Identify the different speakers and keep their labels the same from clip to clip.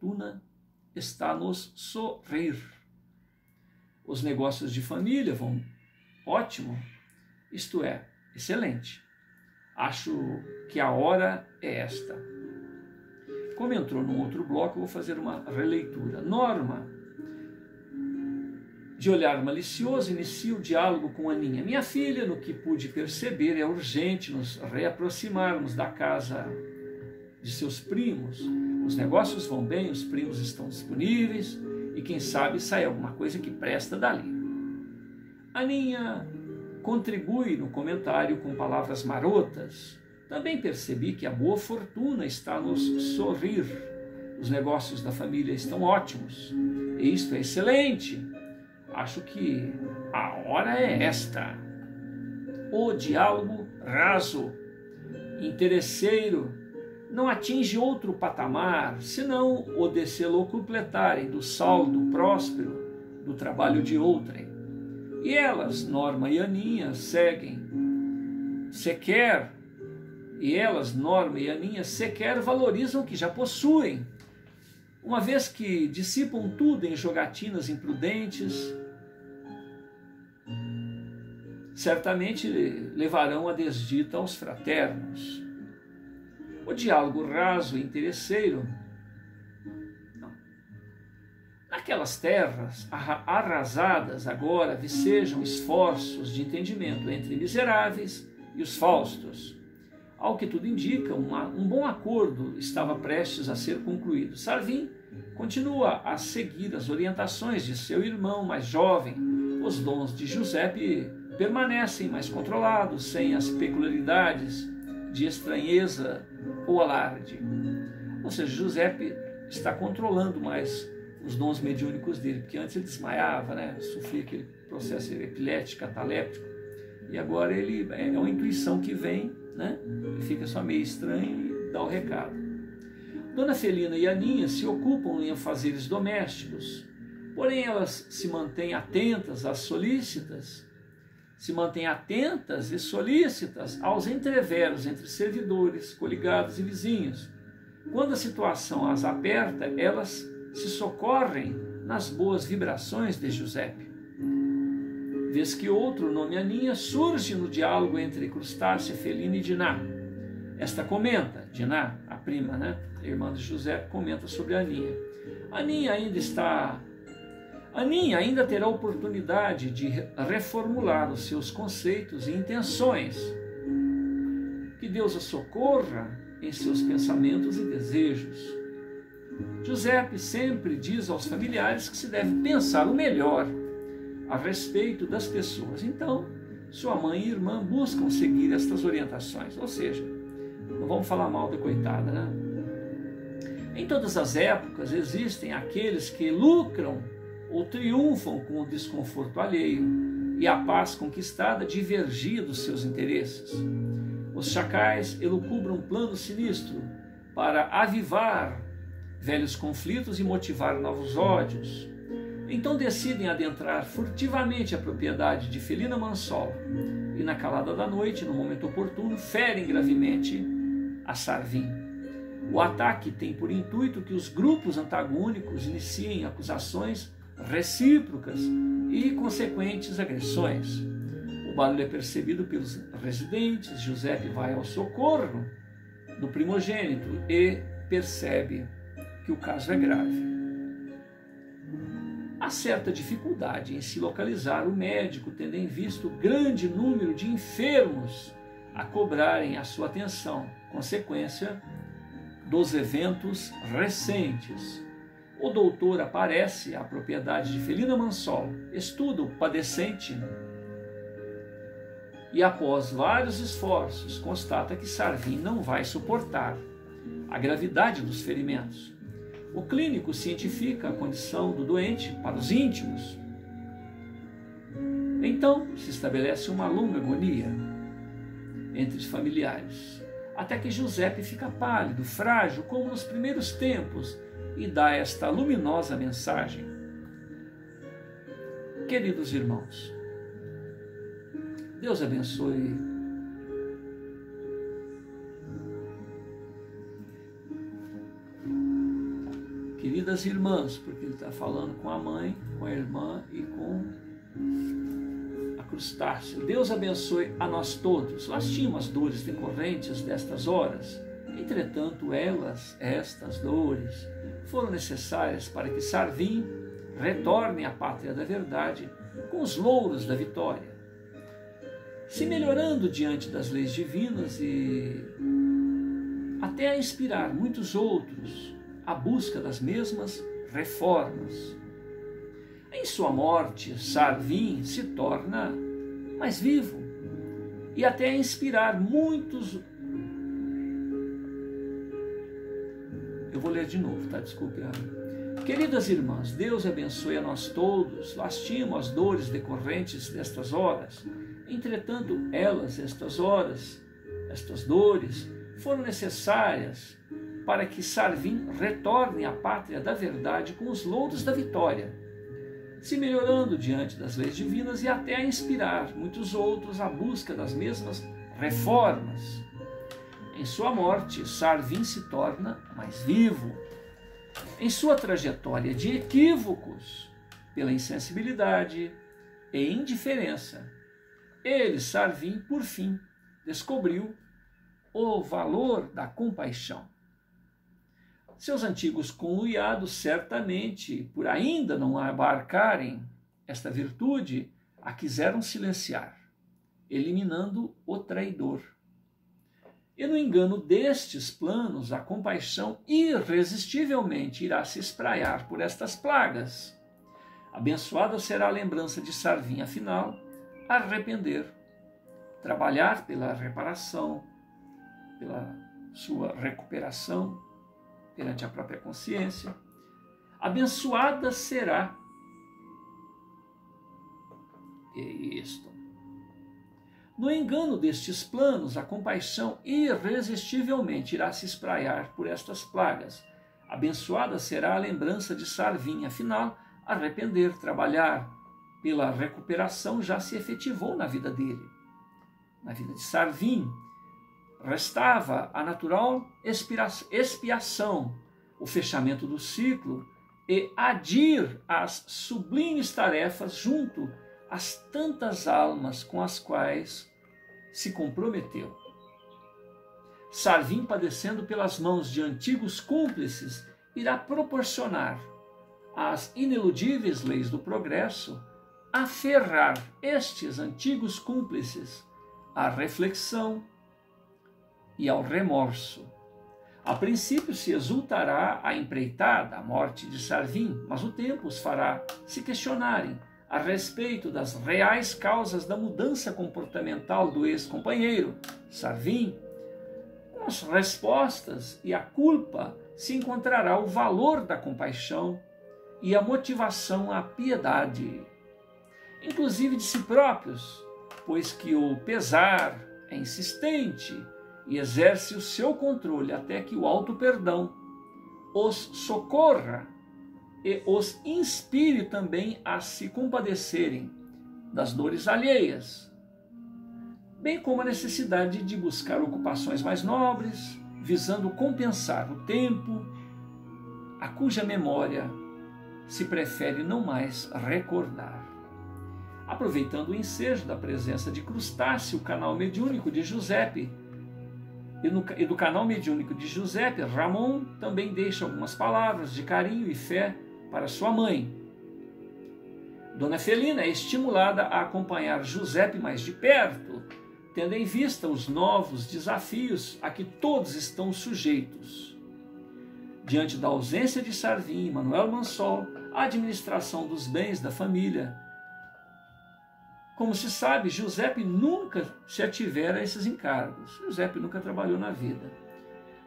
Speaker 1: fortuna está nos sorrir. Os negócios de família vão ótimo, isto é, excelente. Acho que a hora é esta. Como entrou num outro bloco, vou fazer uma releitura. Norma, de olhar malicioso, inicia o diálogo com Aninha. Minha filha, no que pude perceber, é urgente nos reaproximarmos da casa de seus primos. Os negócios vão bem, os primos estão disponíveis e quem sabe sai alguma coisa que presta dali. Aninha contribui no comentário com palavras marotas. Também percebi que a boa fortuna está nos sorrir. Os negócios da família estão ótimos. E isto é excelente. Acho que a hora é esta. O diálogo raso, interesseiro, não atinge outro patamar, senão o de se locupletarem do saldo próspero do trabalho de outrem. E elas, Norma e Aninha, seguem. Sequer, e elas, Norma e Aninha, sequer valorizam o que já possuem, uma vez que dissipam tudo em jogatinas imprudentes, certamente levarão a desdita aos fraternos. O diálogo raso e interesseiro Naquelas terras arrasadas agora vicejam esforços de entendimento entre miseráveis e os faustos. Ao que tudo indica, uma, um bom acordo estava prestes a ser concluído. Sarvin continua a seguir as orientações de seu irmão mais jovem. Os dons de Giuseppe permanecem mais controlados, sem as peculiaridades de estranheza ou alarde. Ou seja, Giuseppe está controlando mais os dons mediúnicos dele, porque antes ele desmaiava, né? sofria aquele processo epilético, cataléptico, e agora ele é, é uma intuição que vem, né? ele fica só meio estranho e dá o recado. Dona Felina e Aninha se ocupam em afazeres domésticos, porém elas se mantêm atentas às solícitas, se mantêm atentas e solícitas aos entreveros entre servidores, coligados e vizinhos. Quando a situação as aperta, elas se socorrem nas boas vibrações de Giuseppe. Vês que outro nome Aninha surge no diálogo entre Crustácea, Felina e Diná. Esta comenta, Diná, a prima, né? A irmã de José, comenta sobre Aninha. Aninha ainda está. Aninha ainda terá oportunidade de reformular os seus conceitos e intenções. Que Deus a socorra em seus pensamentos e desejos. Giuseppe sempre diz aos familiares que se deve pensar o melhor a respeito das pessoas. Então, sua mãe e irmã buscam seguir estas orientações. Ou seja, não vamos falar mal da coitada, né? Em todas as épocas existem aqueles que lucram ou triunfam com o desconforto alheio e a paz conquistada divergia dos seus interesses. Os chacais elucubram um plano sinistro para avivar velhos conflitos e motivar novos ódios. Então decidem adentrar furtivamente a propriedade de Felina Mansol e, na calada da noite, no momento oportuno, ferem gravemente a Sarvin. O ataque tem por intuito que os grupos antagônicos iniciem acusações recíprocas e consequentes agressões. O barulho é percebido pelos residentes, Giuseppe vai ao socorro do primogênito e percebe que o caso é grave. Há certa dificuldade em se localizar o médico, tendo em vista o grande número de enfermos a cobrarem a sua atenção, consequência dos eventos recentes. O doutor aparece à propriedade de Felina Mansol, estuda o padecente e, após vários esforços, constata que Sarvin não vai suportar a gravidade dos ferimentos. O clínico cientifica a condição do doente para os íntimos. Então se estabelece uma longa agonia entre os familiares, até que Giuseppe fica pálido, frágil, como nos primeiros tempos, e dá esta luminosa mensagem. Queridos irmãos, Deus abençoe queridas irmãs, porque ele está falando com a mãe, com a irmã e com a crustácea. Deus abençoe a nós todos. Lastimo as dores decorrentes destas horas. Entretanto, elas, estas dores, foram necessárias para que Sarvim retorne à pátria da verdade com os louros da vitória. Se melhorando diante das leis divinas e até a inspirar muitos outros à busca das mesmas reformas. Em sua morte, Sarvin se torna mais vivo e até a inspirar muitos. Eu vou ler de novo, tá? Desculpe. Queridas irmãs, Deus abençoe a nós todos, lastimo as dores decorrentes destas horas. Entretanto, elas, estas horas, estas dores, foram necessárias para que Sarvin retorne à pátria da verdade com os louros da vitória, se melhorando diante das leis divinas e até a inspirar muitos outros à busca das mesmas reformas. Em sua morte, Sarvin se torna mais vivo. Em sua trajetória de equívocos, pela insensibilidade e indiferença, ele, Sarvin, por fim, descobriu o valor da compaixão. Seus antigos conluiados, certamente, por ainda não abarcarem esta virtude, a quiseram silenciar, eliminando o traidor. E no engano destes planos, a compaixão irresistivelmente irá se espraiar por estas plagas. Abençoada será a lembrança de Sarvinha, afinal, arrepender, trabalhar pela reparação, pela sua recuperação perante a própria consciência. Abençoada será. É isto. No engano destes planos, a compaixão irresistivelmente irá se espraiar por estas plagas. Abençoada será a lembrança de Sarvin, afinal, arrepender, trabalhar pela recuperação já se efetivou na vida dele. Na vida de Sarvin, Restava a natural expiação, o fechamento do ciclo e adir às sublimes tarefas junto às tantas almas com as quais se comprometeu. Sarvim, padecendo pelas mãos de antigos cúmplices, irá proporcionar às ineludíveis leis do progresso aferrar estes antigos cúmplices à reflexão, e ao remorso. A princípio se exultará a empreitada, a morte de Sarvim, mas o tempo os fará se questionarem a respeito das reais causas da mudança comportamental do ex-companheiro, Sarvim. Com as respostas e a culpa se encontrará o valor da compaixão e a motivação à piedade, inclusive de si próprios, pois que o pesar é insistente e exerce o seu controle até que o alto perdão os socorra e os inspire também a se compadecerem das dores alheias, bem como a necessidade de buscar ocupações mais nobres, visando compensar o tempo a cuja memória se prefere não mais recordar. Aproveitando o ensejo da presença de Crustáceo, canal mediúnico de Giuseppe e, e do canal mediúnico de Giuseppe, Ramon também deixa algumas palavras de carinho e fé para sua mãe. Dona Felina é estimulada a acompanhar Giuseppe mais de perto, tendo em vista os novos desafios a que todos estão sujeitos. Diante da ausência de Sarvim e Manuel Mansol, a administração dos bens da família como se sabe, Giuseppe nunca se ativera a esses encargos. Giuseppe nunca trabalhou na vida.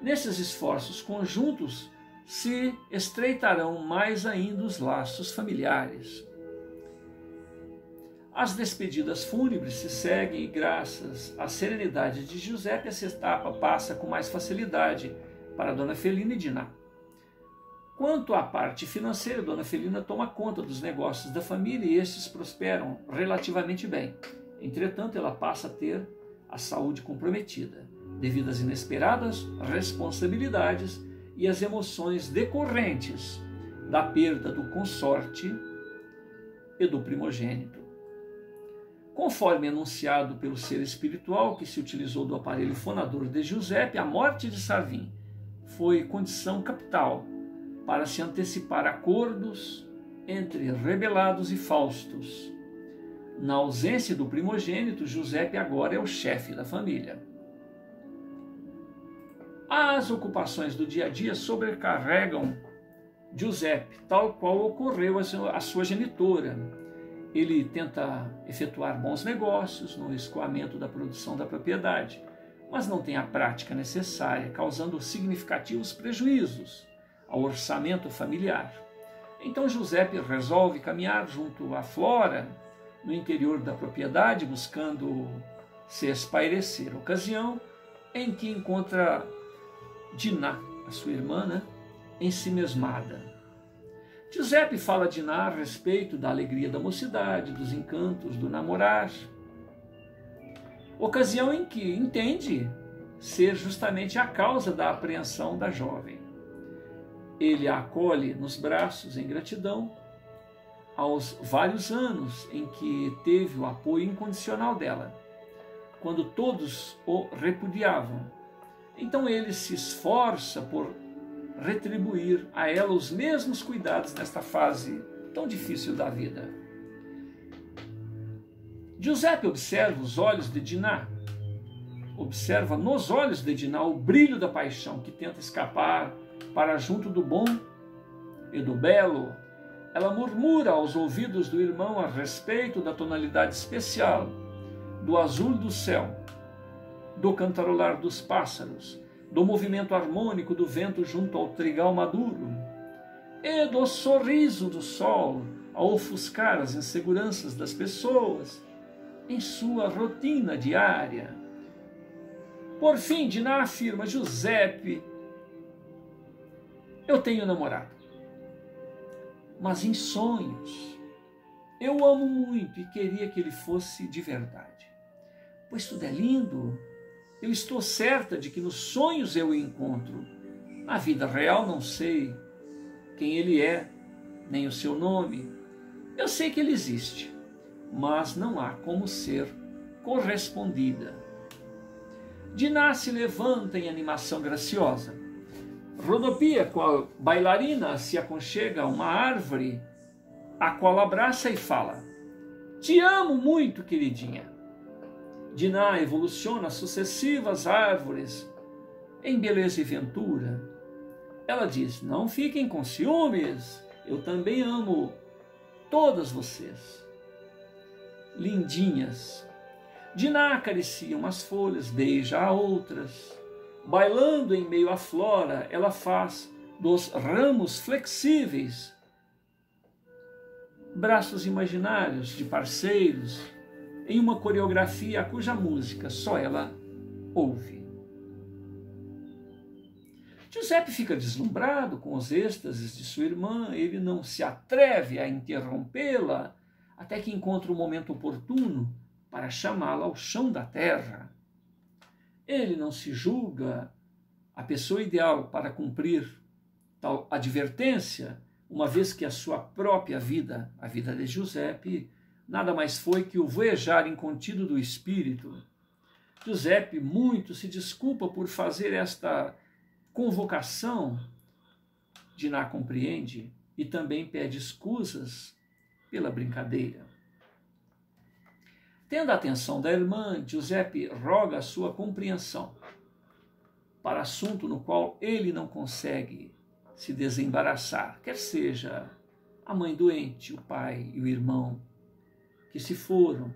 Speaker 1: Nesses esforços conjuntos se estreitarão mais ainda os laços familiares. As despedidas fúnebres se seguem e, graças à serenidade de Giuseppe, essa etapa passa com mais facilidade para Dona Felina e Diná. Quanto à parte financeira, Dona Felina toma conta dos negócios da família e estes prosperam relativamente bem. Entretanto, ela passa a ter a saúde comprometida, devido às inesperadas responsabilidades e as emoções decorrentes da perda do consorte e do primogênito. Conforme anunciado pelo ser espiritual que se utilizou do aparelho fonador de Giuseppe, a morte de Savim foi condição capital para se antecipar acordos entre rebelados e faustos. Na ausência do primogênito, Giuseppe agora é o chefe da família. As ocupações do dia a dia sobrecarregam Giuseppe, tal qual ocorreu a sua genitora. Ele tenta efetuar bons negócios no escoamento da produção da propriedade, mas não tem a prática necessária, causando significativos prejuízos ao orçamento familiar. Então Giuseppe resolve caminhar junto à Flora, no interior da propriedade, buscando se espairecer. Ocasião em que encontra Diná, a sua irmã, né, em si mesmada. Giuseppe fala a Diná a respeito da alegria da mocidade, dos encantos do namorar. Ocasião em que entende ser justamente a causa da apreensão da jovem. Ele a acolhe nos braços em gratidão aos vários anos em que teve o apoio incondicional dela, quando todos o repudiavam. Então ele se esforça por retribuir a ela os mesmos cuidados nesta fase tão difícil da vida. Giuseppe observa os olhos de Diná, observa nos olhos de Diná o brilho da paixão que tenta escapar para junto do bom e do belo. Ela murmura aos ouvidos do irmão a respeito da tonalidade especial, do azul do céu, do cantarolar dos pássaros, do movimento harmônico do vento junto ao trigal maduro e do sorriso do sol a ofuscar as inseguranças das pessoas em sua rotina diária. Por fim, Diná afirma: Giuseppe eu tenho namorado, mas em sonhos. Eu amo muito e queria que ele fosse de verdade. Pois tudo é lindo. Eu estou certa de que nos sonhos eu o encontro. Na vida real não sei quem ele é, nem o seu nome. Eu sei que ele existe, mas não há como ser correspondida. Diná se levanta em animação graciosa Rodopia, qual bailarina se aconchega a uma árvore, a qual abraça e fala: Te amo muito, queridinha. Diná evoluciona sucessivas árvores em beleza e ventura. Ela diz: Não fiquem com ciúmes, eu também amo todas vocês. Lindinhas. Diná acaricia umas folhas, beija outras Bailando em meio à flora, ela faz dos ramos flexíveis braços imaginários de parceiros em uma coreografia cuja música só ela ouve. Giuseppe fica deslumbrado com os êxtases de sua irmã, ele não se atreve a interrompê-la até que encontra o momento oportuno para chamá-la ao chão da terra. Ele não se julga a pessoa ideal para cumprir tal advertência, uma vez que a sua própria vida, a vida de Giuseppe, nada mais foi que o voejar incontido do espírito. Giuseppe muito se desculpa por fazer esta convocação, Diná compreende e também pede escusas pela brincadeira. Tendo a atenção da irmã, Giuseppe roga sua compreensão para assunto no qual ele não consegue se desembaraçar, quer seja a mãe doente, o pai e o irmão que se foram,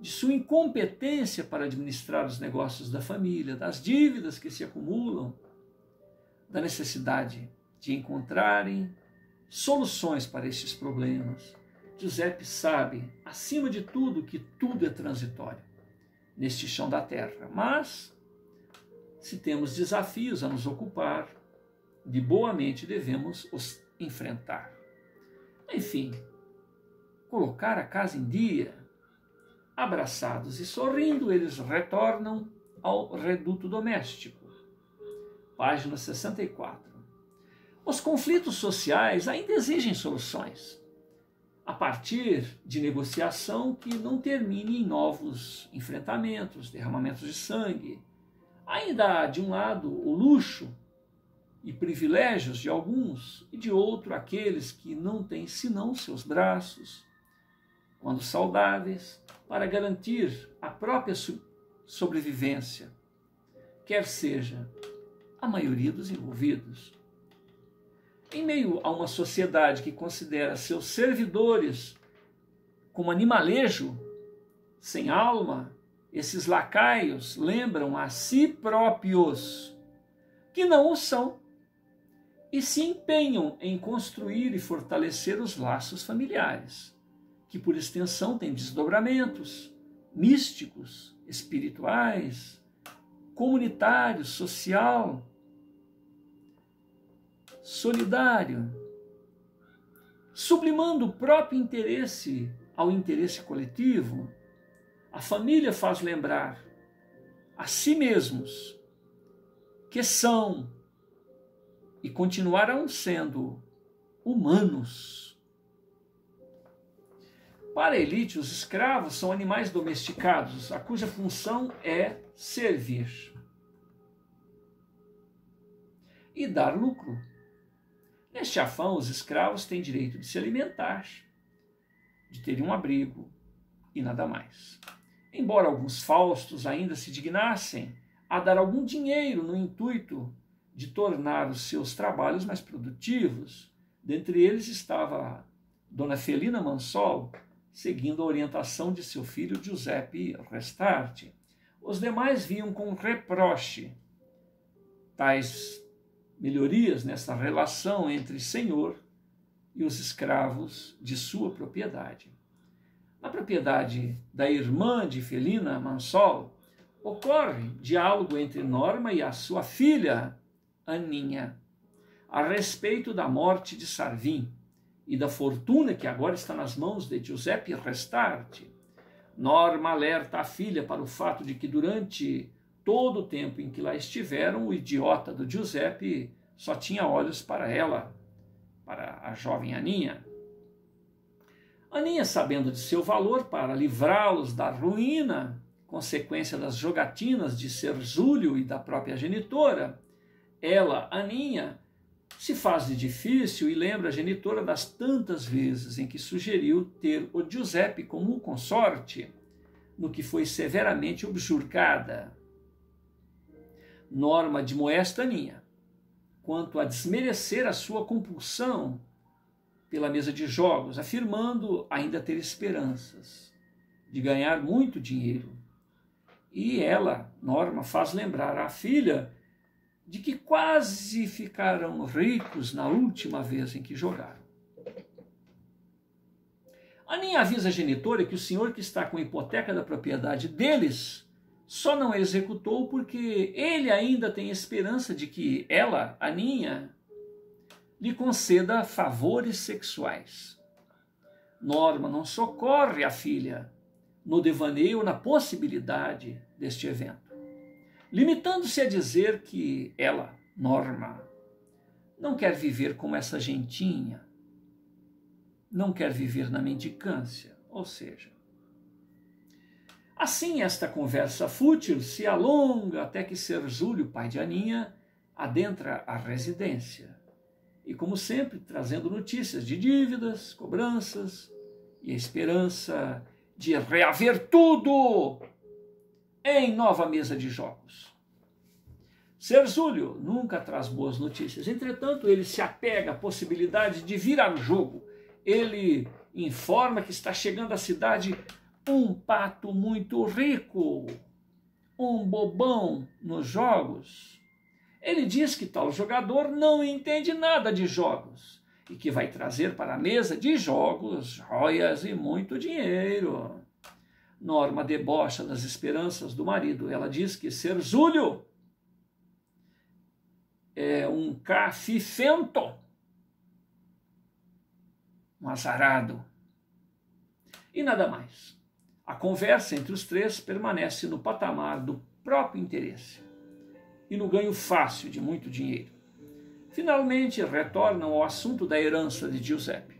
Speaker 1: de sua incompetência para administrar os negócios da família, das dívidas que se acumulam, da necessidade de encontrarem soluções para estes problemas Giuseppe sabe, acima de tudo, que tudo é transitório neste chão da terra. Mas, se temos desafios a nos ocupar, de boa mente devemos os enfrentar. Enfim, colocar a casa em dia. Abraçados e sorrindo, eles retornam ao reduto doméstico. página 64. Os conflitos sociais ainda exigem soluções, a partir de negociação que não termine em novos enfrentamentos, derramamentos de sangue. Ainda há, de um lado, o luxo e privilégios de alguns, e de outro, aqueles que não têm senão seus braços, quando saudáveis, para garantir a própria sobrevivência, quer seja a maioria dos envolvidos. Em meio a uma sociedade que considera seus servidores como animalejo, sem alma, esses lacaios lembram a si próprios que não o são e se empenham em construir e fortalecer os laços familiares, que por extensão têm desdobramentos místicos, espirituais, comunitário, social, solidário, sublimando o próprio interesse ao interesse coletivo, a família faz lembrar a si mesmos que são e continuarão sendo humanos. Para a elite, os escravos são animais domesticados, a cuja função é servir e dar lucro. Neste afã, os escravos têm direito de se alimentar, de terem um abrigo e nada mais. Embora alguns faustos ainda se dignassem a dar algum dinheiro no intuito de tornar os seus trabalhos mais produtivos, dentre eles estava Dona Felina Mansol, seguindo a orientação de seu filho Giuseppe Restarte, os demais viam com reproche. Tais melhorias nessa relação entre senhor e os escravos de sua propriedade. Na propriedade da irmã de Felina Mansol, ocorre diálogo entre Norma e a sua filha, Aninha, a respeito da morte de Sarvin e da fortuna que agora está nas mãos de Giuseppe Restarte. Norma alerta a filha para o fato de que durante todo o tempo em que lá estiveram, o idiota do Giuseppe só tinha olhos para ela, para a jovem Aninha. Aninha, sabendo de seu valor para livrá-los da ruína, consequência das jogatinas de Serzúlio e da própria genitora, ela, Aninha, se faz de difícil e lembra a genitora das tantas vezes em que sugeriu ter o Giuseppe como consorte, no que foi severamente objurcada. Norma de Moestaninha, quanto a desmerecer a sua compulsão pela mesa de jogos, afirmando ainda ter esperanças de ganhar muito dinheiro. E ela, Norma, faz lembrar à filha de que quase ficaram ricos na última vez em que jogaram. Aninha avisa a genitora que o senhor que está com a hipoteca da propriedade deles só não executou porque ele ainda tem esperança de que ela, Aninha, lhe conceda favores sexuais. Norma não socorre a filha no devaneio na possibilidade deste evento limitando-se a dizer que ela, Norma, não quer viver como essa gentinha, não quer viver na mendicância, ou seja, Assim, esta conversa fútil se alonga até que Serzúlio, pai de Aninha, adentra a residência. E, como sempre, trazendo notícias de dívidas, cobranças e a esperança de reaver tudo em nova mesa de jogos. Serzúlio nunca traz boas notícias, entretanto, ele se apega à possibilidade de virar jogo. Ele informa que está chegando à cidade um pato muito rico, um bobão nos jogos. Ele diz que tal jogador não entende nada de jogos e que vai trazer para a mesa de jogos joias e muito dinheiro. Norma debocha das esperanças do marido. Ela diz que ser Zúlio é um cafifento, um azarado. E nada mais. A conversa entre os três permanece no patamar do próprio interesse. e no ganho fácil de muito dinheiro. Finalmente retornam ao assunto da herança de Giuseppe.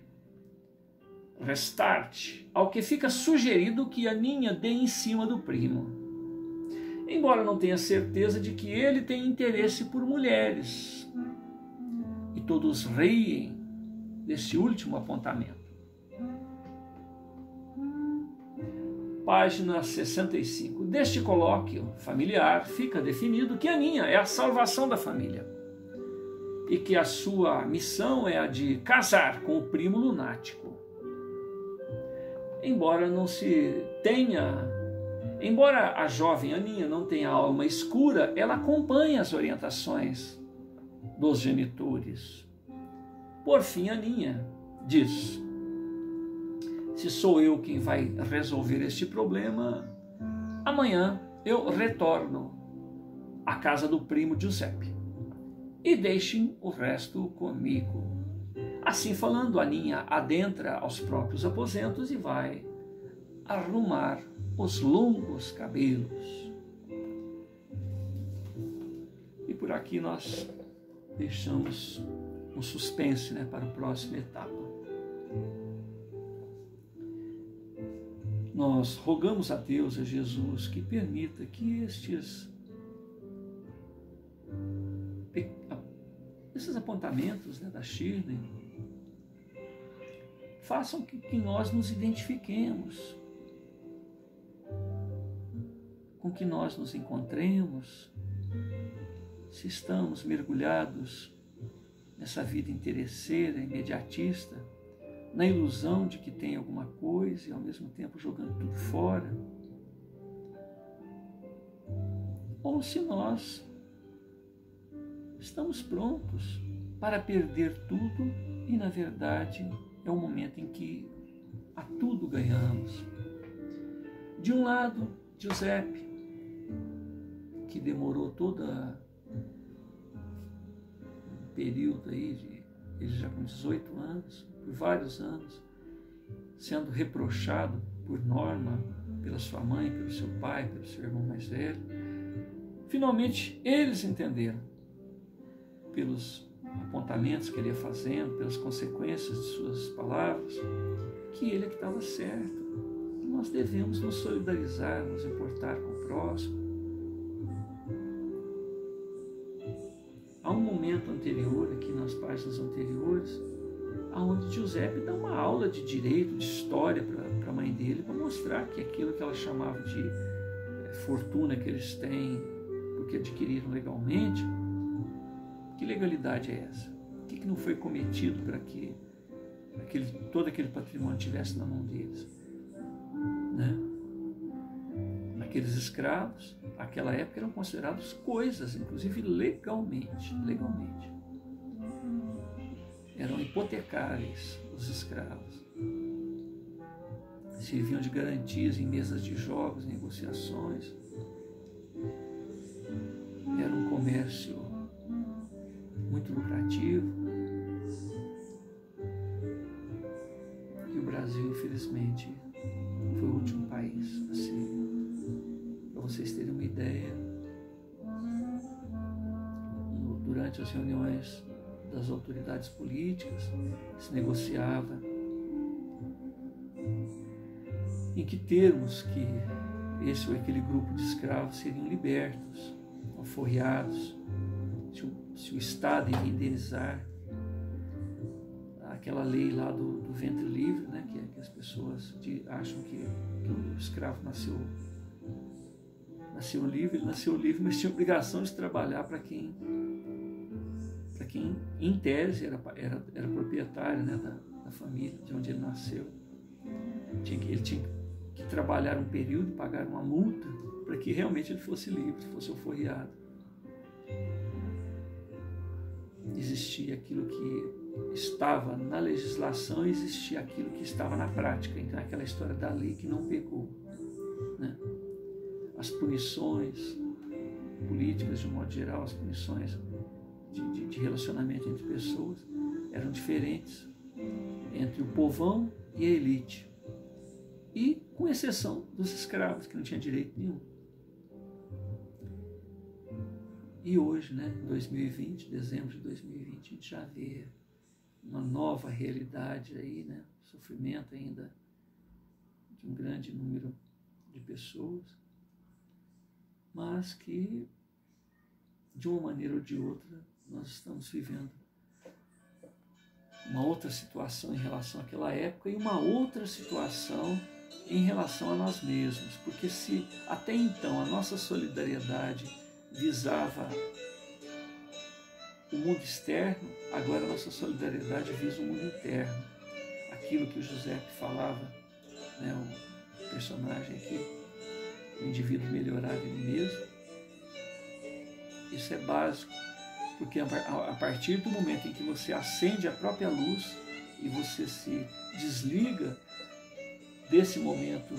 Speaker 1: Restarte ao que fica sugerido que a Ninha dê em cima do primo. Embora não tenha certeza de que ele tem interesse por mulheres. E todos riem desse último apontamento. Página 65. Deste colóquio familiar fica definido que a Ninha é a salvação da família e que a sua missão é a de casar com o primo lunático. Embora não se tenha, embora a jovem Aninha não tenha alma escura, ela acompanha as orientações dos genitores. Por fim, Aninha diz: Se sou eu quem vai resolver este problema, amanhã eu retorno à casa do primo Giuseppe e deixem o resto comigo. Assim falando, Aninha adentra aos próprios aposentos e vai arrumar os longos cabelos. E por aqui nós deixamos um suspense né, para a próxima etapa. Nós rogamos a Deus, a Jesus, que permita que estes esses apontamentos né, da Shirley façam que, nós nos identifiquemos, com que nós nos encontremos, se estamos mergulhados nessa vida interesseira, imediatista, na ilusão de que tem alguma coisa e ao mesmo tempo jogando tudo fora. Ou se nós estamos prontos para perder tudo e, na verdade, é o momento em que a tudo ganhamos. De um lado, Giuseppe, que demorou toda um período aí de ele já com 18 anos, por vários anos, sendo reprochado por Norma, pela sua mãe, pelo seu pai, pelo seu irmão mais velho. Finalmente, eles entenderam pelos apontamentos que ele ia fazendo, pelas consequências de suas palavras, que ele é que estava certo. Nós devemos nos solidarizar, nos importar com o próximo. Há um momento anterior, aqui nas páginas anteriores, onde Giuseppe dá uma aula de direito, de história para a mãe dele, para mostrar que aquilo que ela chamava de eh, fortuna que eles têm, porque adquiriram legalmente, que legalidade é essa? O que, que não foi cometido para que aquele, todo aquele patrimônio estivesse na mão deles? Né? Aqueles escravos, naquela época, eram considerados coisas, inclusive legalmente. legalmente. Eram hipotecários os escravos. Serviam de garantias em mesas de jogos, negociações. Era um comércio muito lucrativo. E o Brasil, infelizmente, foi o último país assim. Para vocês terem uma ideia, durante as reuniões das autoridades políticas, se negociava em que termos que esse ou aquele grupo de escravos seriam libertos, alforriados, se o, Estado indenizar aquela lei lá do, do ventre livre, né, que, que as pessoas de, acham que, que, o escravo nasceu, nasceu livre, ele nasceu livre, mas tinha obrigação de trabalhar para quem, para quem, em tese, era, era, era proprietário né, da, da família, de onde ele nasceu. Tinha que, ele tinha que trabalhar um período, pagar uma multa, para que realmente ele fosse livre, fosse alforriado existia aquilo que estava na legislação, existia aquilo que estava na prática. Então, aquela história da lei que não pegou. Né? As punições políticas, de um modo geral, as punições de, de, de relacionamento entre pessoas eram diferentes entre o povão e a elite. E com exceção dos escravos, que não tinham direito nenhum. E hoje, né, 2020, dezembro de 2020, a gente já vê uma nova realidade aí, né? Sofrimento ainda de um grande número de pessoas, mas que de uma maneira ou de outra nós estamos vivendo uma outra situação em relação àquela época e uma outra situação em relação a nós mesmos, porque se até então a nossa solidariedade visava o mundo externo, agora nossa solidariedade visa o mundo interno. Aquilo que o José falava, né, o personagem aqui, o indivíduo melhorar ele mesmo, isso é básico, porque a partir do momento em que você acende a própria luz e você se desliga desse momento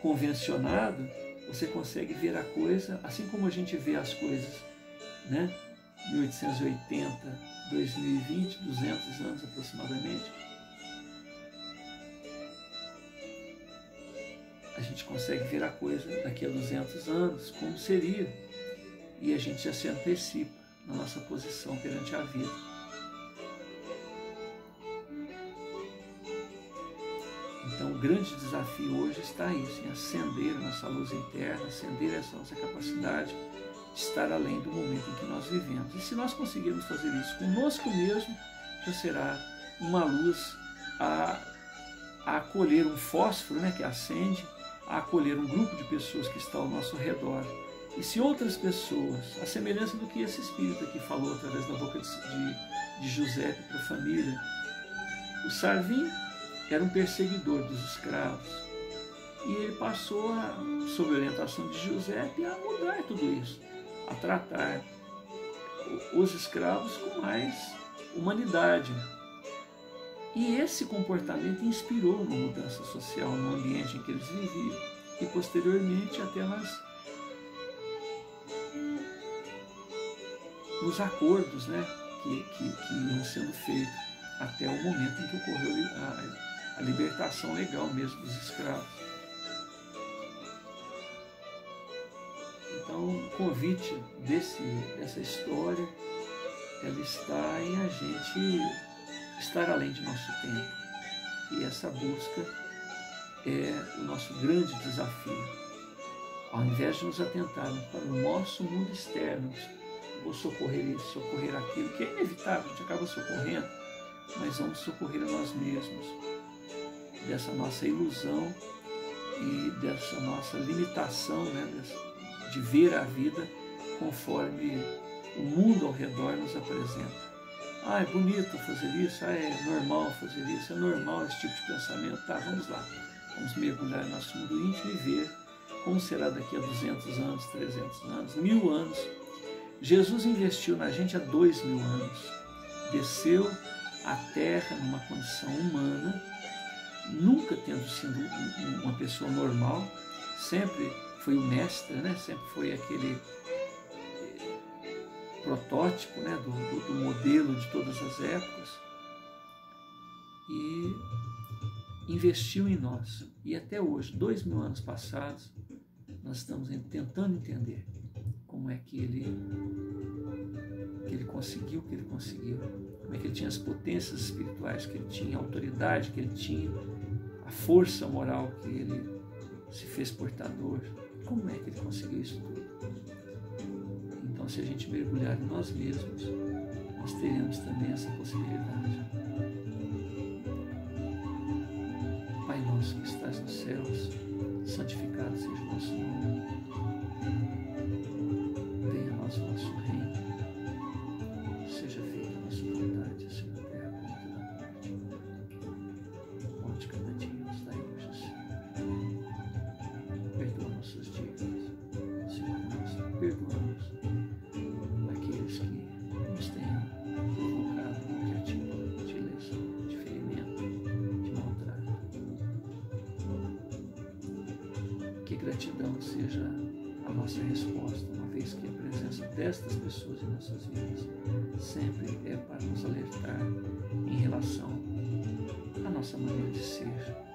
Speaker 1: convencionado, você consegue ver a coisa assim como a gente vê as coisas, né? 1880, 2020, 200 anos aproximadamente. A gente consegue ver a coisa daqui a 200 anos, como seria, e a gente já se antecipa na nossa posição perante a vida. Então, o grande desafio hoje está isso, em acender a nossa luz interna, acender essa nossa capacidade de estar além do momento em que nós vivemos. E se nós conseguirmos fazer isso conosco mesmo, já será uma luz a, a acolher um fósforo né, que acende, a acolher um grupo de pessoas que está ao nosso redor. E se outras pessoas, a semelhança do que esse espírito aqui falou através da boca de, de, de José para a família, o Sarvin era um perseguidor dos escravos. E ele passou, a, sob orientação de José, a mudar tudo isso, a tratar os escravos com mais humanidade. E esse comportamento inspirou uma mudança social no ambiente em que eles viviam. E posteriormente até nas, nos acordos né, que, que, que iam sendo feitos até o momento em que ocorreu a, a libertação legal mesmo dos escravos. Então, o convite desse, dessa história, ela está em a gente estar além de nosso tempo. E essa busca é o nosso grande desafio. Ao invés de nos atentarmos para o nosso mundo externo, ou socorrer isso, socorrer aquilo, que é inevitável, a gente acaba socorrendo, mas vamos socorrer a nós mesmos dessa nossa ilusão e dessa nossa limitação né, de ver a vida conforme o mundo ao redor nos apresenta. Ah, é bonito fazer isso, ah, é normal fazer isso, é normal esse tipo de pensamento. Tá, vamos lá. Vamos mergulhar no nosso mundo íntimo e ver como será daqui a 200 anos, 300 anos, mil anos. Jesus investiu na gente há dois mil anos. Desceu à terra numa condição humana nunca tendo sido uma pessoa normal, sempre foi o mestre, né? sempre foi aquele eh, protótipo né? do, do, do modelo de todas as épocas e investiu em nós. E até hoje, dois mil anos passados, nós estamos tentando entender como é que ele, que ele conseguiu o que ele conseguiu, como é que ele tinha as potências espirituais que ele tinha, a autoridade que ele tinha, a força moral que ele se fez portador. Como é que ele conseguiu isso tudo? Então, se a gente mergulhar em nós mesmos, nós teremos também essa possibilidade. Destas pessoas em nossas vidas sempre é para nos alertar em relação à nossa maneira de ser.